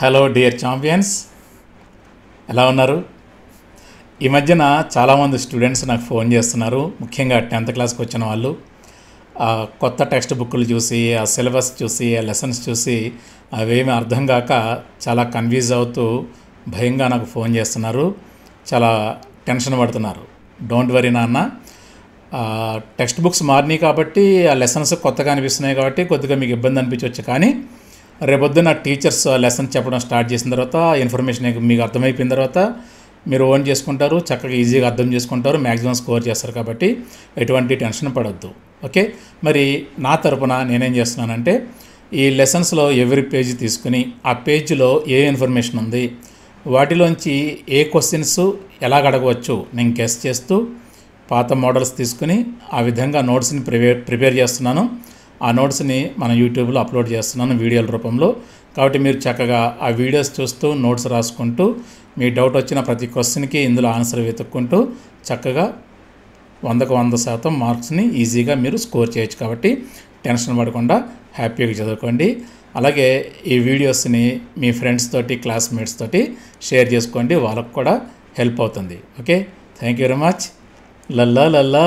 Hello dear champions ఎలా ఉన్నారు? ఈ మధ్యన చాలామంది స్టూడెంట్స్ నాకు ఫోన్ చేస్తున్నారు. ముఖ్యంగా టెన్త్ క్లాస్కి వచ్చిన వాళ్ళు. కొత్త టెక్స్ట్ బుక్లు చూసి ఆ సిలబస్ చూసి ఆ లెసన్స్ చూసి అవేమి అర్థం కాక చాలా కన్ఫ్యూజ్ అవుతూ భయంగా నాకు ఫోన్ చేస్తున్నారు. చాలా టెన్షన్ పడుతున్నారు. డోంట్ వరీ నాన్న. టెక్స్ట్ బుక్స్ మారినాయి కాబట్టి ఆ లెసన్స్ కొత్తగా అనిపిస్తున్నాయి కాబట్టి కొద్దిగా మీకు ఇబ్బంది అనిపించవచ్చు కానీ రేపొద్దున టీచర్స్ లెసన్ చెప్పడం స్టార్ట్ చేసిన తర్వాత ఆ ఇన్ఫర్మేషన్ మీకు అర్థమైపోయిన తర్వాత మీరు ఓన్ చేసుకుంటారు చక్కగా ఈజీగా అర్థం చేసుకుంటారు మ్యాక్సిమం స్కోర్ చేస్తారు కాబట్టి ఎటువంటి టెన్షన్ పడద్దు. ఓకే? మరి నా తరపున నేనేం చేస్తున్నానంటే ఈ లెసన్స్లో ఎవరి పేజ్ తీసుకుని ఆ పేజీలో ఏ ఇన్ఫర్మేషన్ ఉంది వాటిలోంచి ఏ క్వశ్చన్స్ ఎలా అడగవచ్చు నేను గెస్ట్ చేస్తూ పాత మోడల్స్ తీసుకుని ఆ విధంగా నోట్స్ని ప్రిపేర్ ప్రిపేర్ చేస్తున్నాను. ఆ నోట్స్ని మన యూట్యూబ్లో అప్లోడ్ చేస్తున్నాను వీడియోల రూపంలో. కాబట్టి మీరు చక్కగా ఆ వీడియోస్ చూస్తూ నోట్స్ రాసుకుంటూ మీ డౌట్ వచ్చిన ప్రతి క్వశ్చన్కి ఇందులో ఆన్సర్ వెతుక్కుంటూ చక్కగా వందకు వంద శాతం మార్క్స్ని ఈజీగా మీరు స్కోర్ చేయొచ్చు. కాబట్టి టెన్షన్ పడకుండా హ్యాపీగా చదువుకోండి. అలాగే ఈ వీడియోస్ని మీ ఫ్రెండ్స్ తోటి క్లాస్మేట్స్ తోటి షేర్ చేసుకోండి. వాళ్ళకు కూడా హెల్ప్ అవుతుంది. Okay? Thank you very much. లల్లా లల్లా.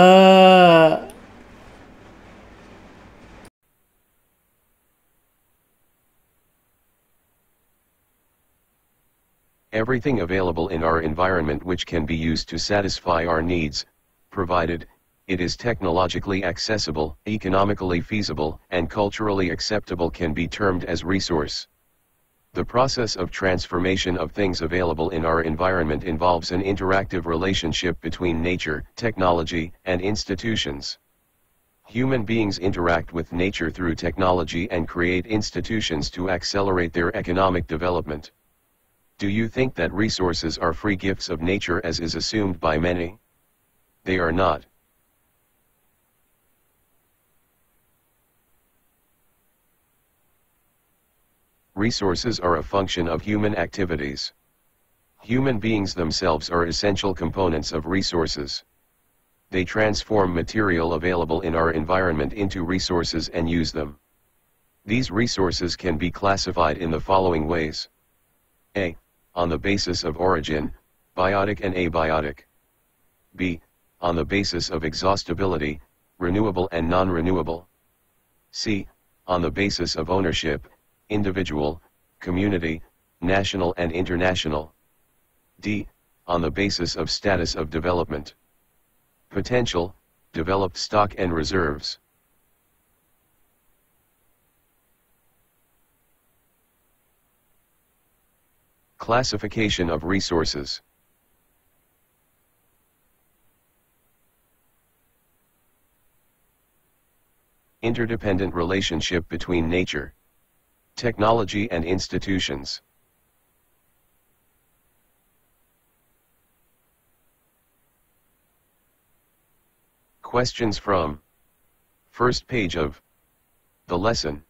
Everything available in our environment which can be used to satisfy our needs, provided it is technologically accessible, economically feasible, and culturally acceptable can be termed as resource. The process of transformation of things available in our environment involves an interactive relationship between nature, technology, and institutions. Human beings interact with nature through technology and create institutions to accelerate their economic development. Do you think that resources are free gifts of nature as is assumed by many? They are not. Resources are a function of human activities. Human beings themselves are essential components of resources. They transform material available in our environment into resources and use them. These resources can be classified in the following ways. A. On the basis of origin, biotic and abiotic. B. On the basis of exhaustibility, renewable and non-renewable. C. On the basis of ownership, individual, community, national and international. D. On the basis of status of development. Potential, developed stock and reserves. Classification of resources. Interdependent relationship between nature, technology and institutions. Questions from first page of the lesson.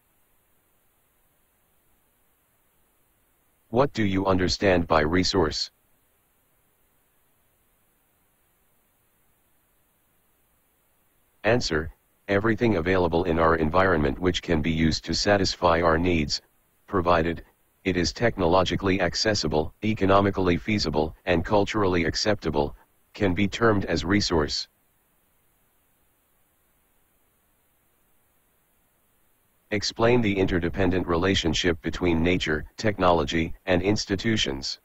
What do you understand by resource? Answer, everything available in our environment which can be used to satisfy our needs, provided, it is technologically accessible, economically feasible, and culturally acceptable, can be termed as resource. Explain the interdependent relationship between nature, technology, and institutions.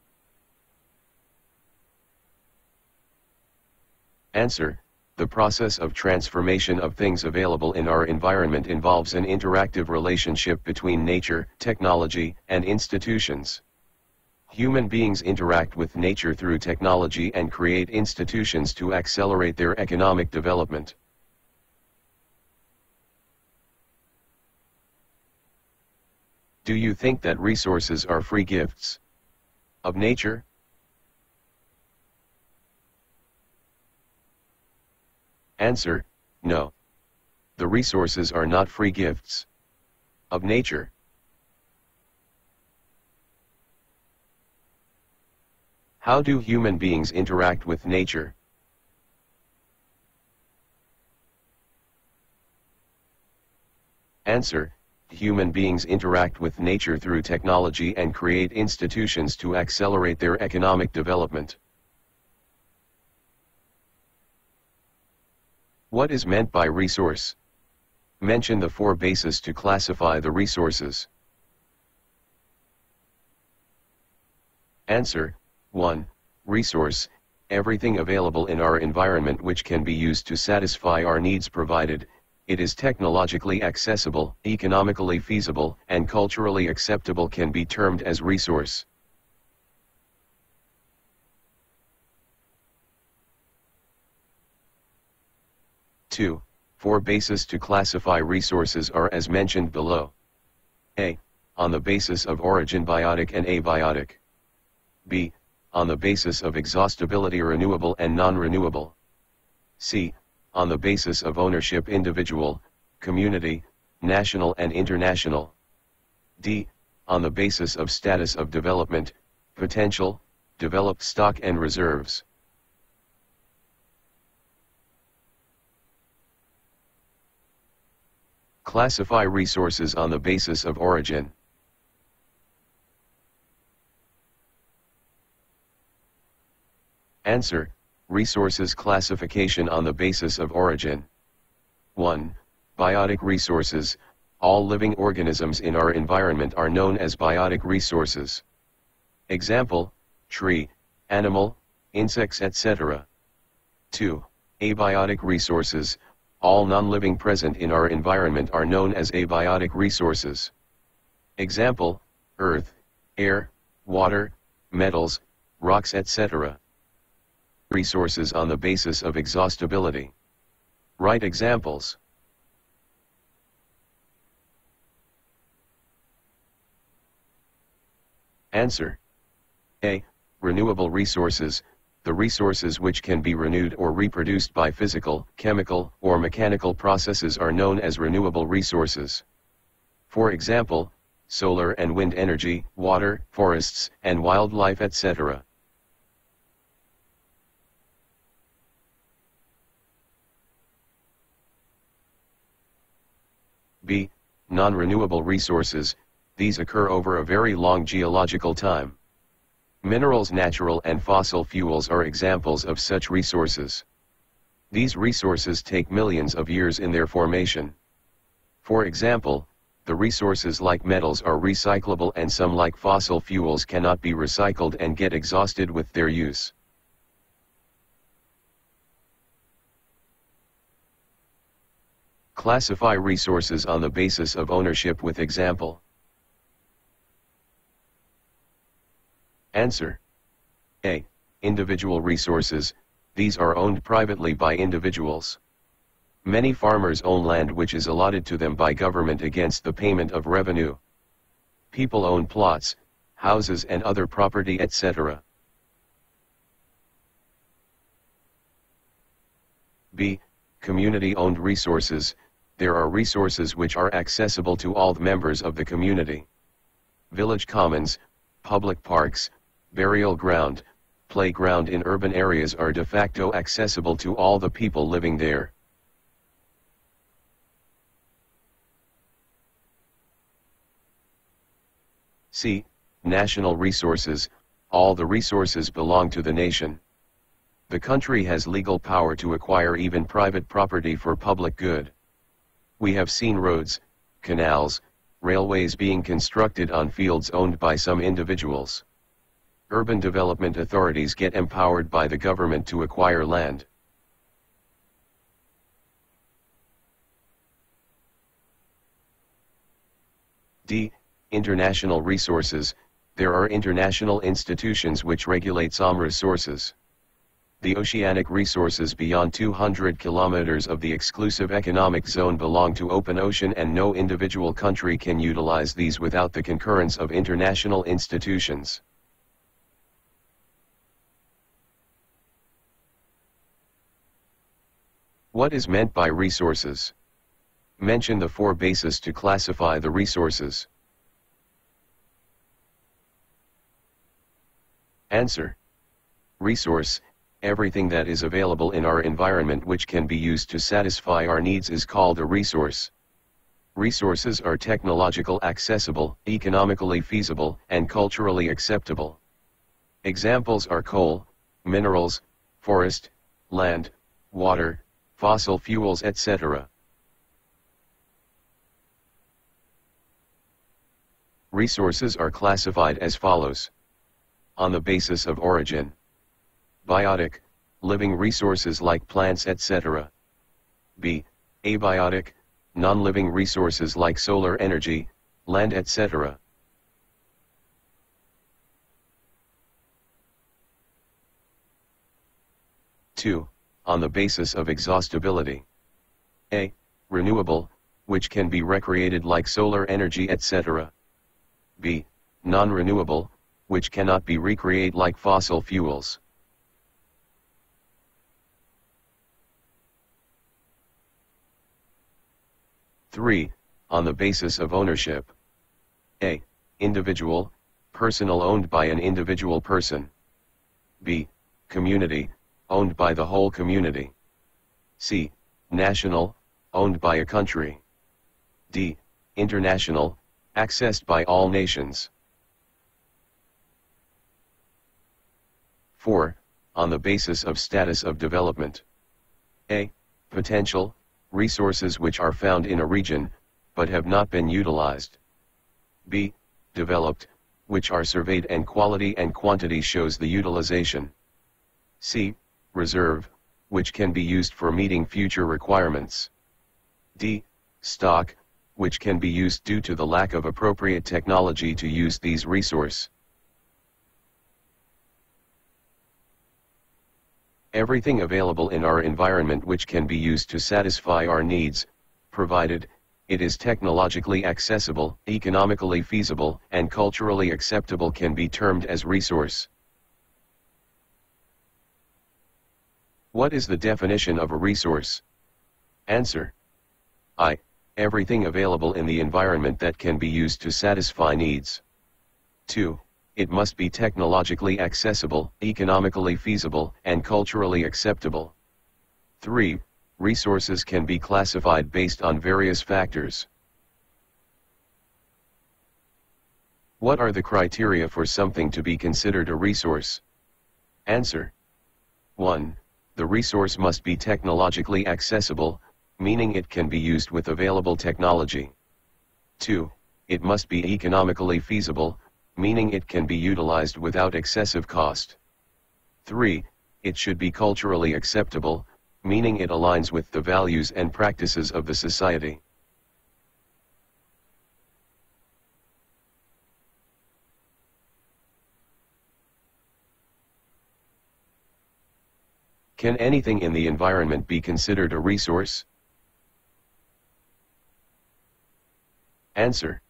Answer, the process of transformation of things available in our environment involves an interactive relationship between nature, technology, and institutions. Human beings interact with nature through technology and create institutions to accelerate their economic development. Do you think that resources are free gifts of nature? Answer, no. The resources are not free gifts of nature. How do human beings interact with nature? Answer, human beings interact with nature through technology and create institutions to accelerate their economic development. What is meant by resource? Mention the four bases to classify the resources. Answer 1. Resource Everything available in our environment which can be used to satisfy our needs provided it is technologically accessible, economically feasible, and culturally acceptable can be termed as resource. Two, four bases to classify resources are as mentioned below. A. On the basis of origin biotic and abiotic. B. On the basis of exhaustibility renewable and non-renewable. C on the basis of ownership individual, community, national and international. D. On the basis of status of development, potential, developed stock and reserves. Classify resources on the basis of origin. Answer Resources classification on the basis of origin. 1. Biotic resources. All living organisms in our environment are known as biotic resources. Example, tree, animal, insects etc. 2. Abiotic resources. All non-living present in our environment are known as abiotic resources. Example, earth, air, water, metals, rocks etc resources on the basis of exhaustibility. Write examples. Answer. A. Renewable resources, the resources which can be renewed or reproduced by physical, chemical, or mechanical processes are known as renewable resources. For example, solar and wind energy, water, forests, and wildlife etc. b. Non-renewable resources, these occur over a very long geological time. Minerals natural and fossil fuels are examples of such resources. These resources take millions of years in their formation. For example, the resources like metals are recyclable and some like fossil fuels cannot be recycled and get exhausted with their use. Classify resources on the basis of ownership with example. Answer. A. Individual resources, these are owned privately by individuals. Many farmers own land which is allotted to them by government against the payment of revenue. People own plots, houses and other property etc. B. Community-owned resources, there are resources which are accessible to all the members of the community. Village commons, public parks, burial ground, playground in urban areas are de facto accessible to all the people living there. C. National resources, all the resources belong to the nation. The country has legal power to acquire even private property for public good. We have seen roads, canals, railways being constructed on fields owned by some individuals. Urban development authorities get empowered by the government to acquire land. D. International resources, there are international institutions which regulate some resources. The oceanic resources beyond 200 kilometers of the exclusive economic zone belong to open ocean and no individual country can utilize these without the concurrence of international institutions. What is meant by resources? Mention the four bases to classify the resources. Answer. Resource, everything that is available in our environment which can be used to satisfy our needs is called a resource. Resources are technological accessible, economically feasible, and culturally acceptable. Examples are coal, minerals, forest, land, water, fossil fuels etc. Resources are classified as follows. On the basis of origin. Biotic, living resources like plants etc. B. Abiotic, non-living resources like solar energy, land etc. Two, on the basis of exhaustibility. A. Renewable, which can be recreated like solar energy etc. B. Non-renewable, which cannot be recreated like fossil fuels. Three, on the basis of ownership. A. Individual, personal owned by an individual person. B. Community, owned by the whole community. C. National, owned by a country. D. International, accessed by all nations. 4. On the basis of status of development. A. Potential, resources which are found in a region, but have not been utilized. B. Developed, which are surveyed and quality and quantity shows the utilization. C. Reserve, which can be used for meeting future requirements. D. Stock, which can be used due to the lack of appropriate technology to use these resource. Everything available in our environment which can be used to satisfy our needs, provided, it is technologically accessible, economically feasible, and culturally acceptable can be termed as resource. What is the definition of a resource? Answer. I. Everything available in the environment that can be used to satisfy needs. 2. It must be technologically accessible, economically feasible, and culturally acceptable. 3. Resources can be classified based on various factors. What are the criteria for something to be considered a resource? Answer. 1. The resource must be technologically accessible, meaning it can be used with available technology. 2. It must be economically feasible, meaning it can be utilized without excessive cost. 3. It should be culturally acceptable, meaning it aligns with the values and practices of the society. Can anything in the environment be considered a resource? Answer.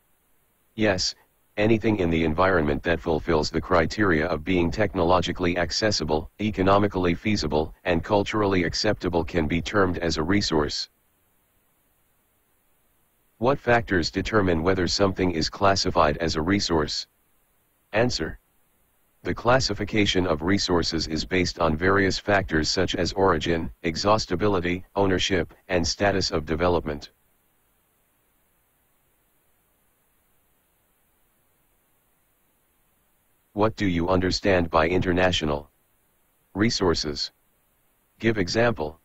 Yes, anything in the environment that fulfills the criteria of being technologically accessible, economically feasible, and culturally acceptable can be termed as a resource. What factors determine whether something is classified as a resource? Answer. The classification of resources is based on various factors such as origin, exhaustibility, ownership, and status of development. What do you understand by international resources? Give example.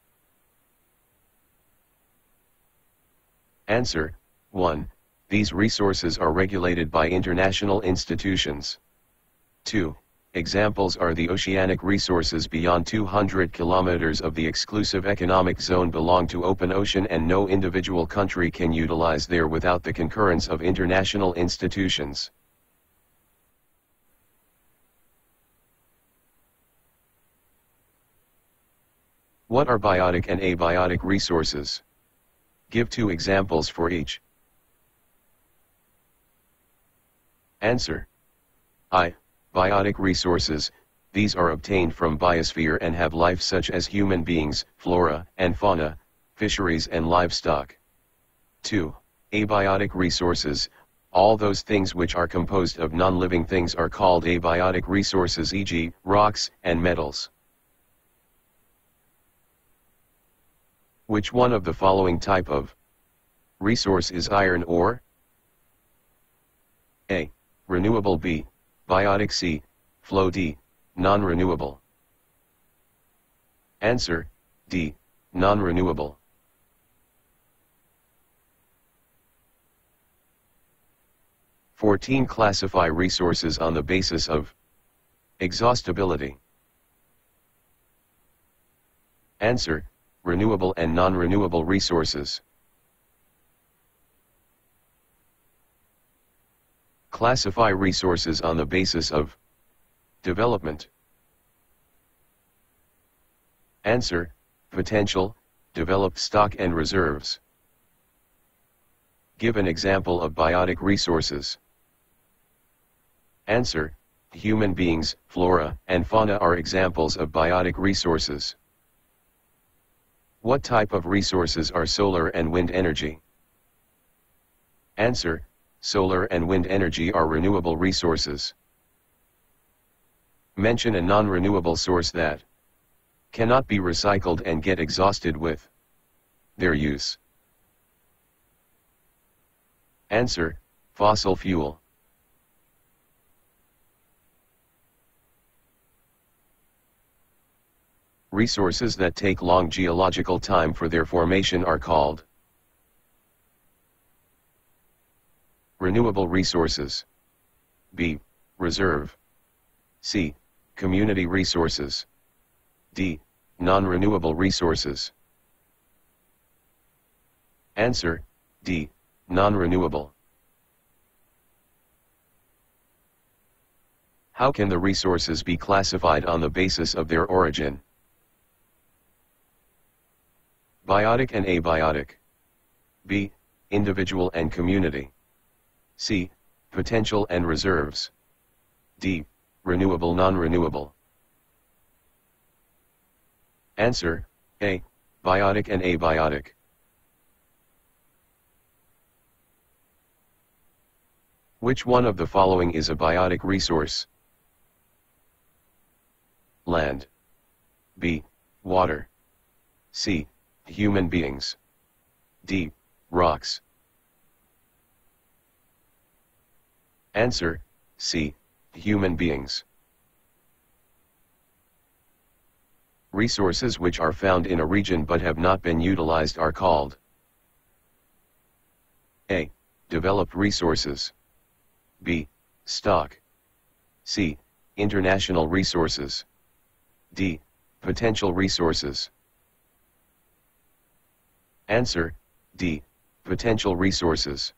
Answer 1. These resources are regulated by international institutions. 2. Examples are the oceanic resources beyond 200 kilometers of the exclusive economic zone belong to open ocean and no individual country can utilize there without the concurrence of international institutions. What are biotic and abiotic resources? Give two examples for each. Answer. I. Biotic resources, these are obtained from biosphere and have life such as human beings, flora and fauna, fisheries and livestock. 2. Abiotic resources, all those things which are composed of non-living things are called abiotic resources e.g., rocks and metals. Which one of the following type of Resource is iron ore? A. Renewable B. Biotic C. Flow D. Non-renewable. Answer, D. Non-renewable. Fourteen classify resources on the basis of exhaustibility. Answer, renewable and non-renewable resources. Classify resources on the basis of development. Answer, potential, developed stock and reserves. Give an example of biotic resources. Answer, human beings, flora, and fauna are examples of biotic resources. What type of resources are solar and wind energy? Answer, solar and wind energy are renewable resources. Mention a non-renewable source that cannot be recycled and get exhausted with their use. Answer, fossil fuel. Resources that take long geological time for their formation are called renewable resources. B. Reserve. C. Community resources. D. Non-renewable resources. Answer, D. Non-renewable. How can the resources be classified on the basis of their origin? Biotic and abiotic. B. Individual and community. C. Potential and reserves. D. Renewable non-renewable. Answer, A. Biotic and abiotic. Which one of the following is a biotic resource? Land. B. Water. C. Human beings. D. Rocks. Answer, C. Human beings. Resources which are found in a region but have not been utilized are called A. Developed resources. B. Stock. C. International resources. D. Potential resources. Answer, D. Potential resources.